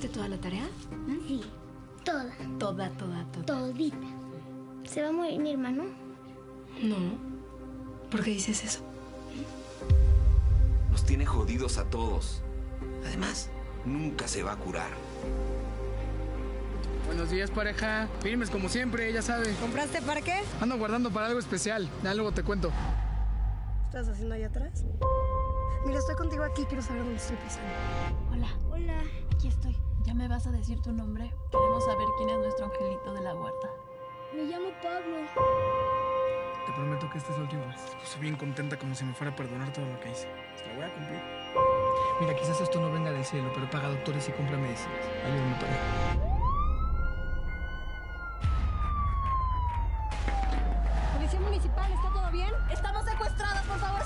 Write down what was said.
toda la tarea? Sí, toda, Toda, toda, toda. todita. ¿Se va a morir mi hermano? No. ¿Por qué dices eso? Nos tiene jodidos a todos. Además, nunca se va a curar. Buenos días, pareja. Firmes como siempre, ya sabes. ¿Compraste para qué? Ando guardando para algo especial. Ya luego te cuento. ¿Qué estás haciendo ahí atrás? Mira, estoy contigo aquí, quiero saber dónde estoy Hola. ¿Ya me vas a decir tu nombre? Queremos saber quién es nuestro angelito de la guarda. Me llamo Pablo. Te prometo que esta es la última vez. Estoy bien contenta como si me fuera a perdonar todo lo que hice. Te lo voy a cumplir. Mira, quizás esto no venga del cielo, pero paga doctores y compra medicinas. Ayúdame, pareja. Policía municipal, ¿está todo bien? ¡Estamos secuestrados! ¡Por favor,